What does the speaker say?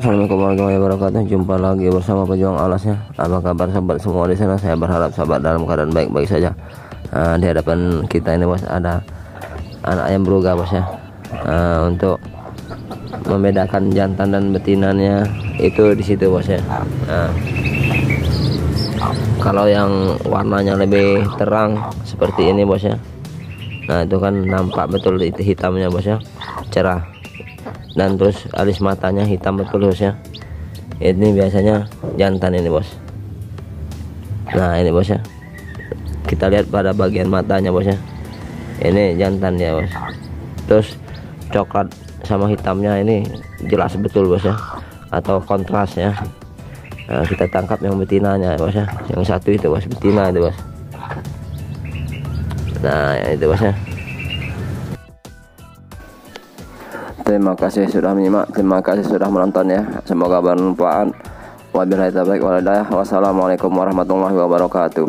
Assalamualaikum warahmatullahi wabarakatuh. Jumpa lagi bersama pejuang alasnya. Apa kabar sahabat semua di sana? Saya berharap sahabat dalam keadaan baik-baik saja. Uh, di hadapan kita ini bos ada anak ayam beruga bos ya. Uh, untuk membedakan jantan dan betinanya itu di situ bos ya. Uh, kalau yang warnanya lebih terang seperti ini bos ya. Nah itu kan nampak betul hitamnya bos ya, cerah dan terus alis matanya hitam betul bos ya. Ini biasanya jantan ini bos. Nah ini bos ya. Kita lihat pada bagian matanya bos ya. Ini jantan ya bos. Terus coklat sama hitamnya ini jelas betul bos ya. Atau kontras ya. Nah, kita tangkap yang betinanya bos ya. Yang satu itu bos betina itu bos. Nah itu bos ya Terima kasih sudah menyimak, terima kasih sudah menonton ya. Semoga bermanfaat. Wabillahi taufiq walhidayah. Wassalamualaikum warahmatullahi wabarakatuh.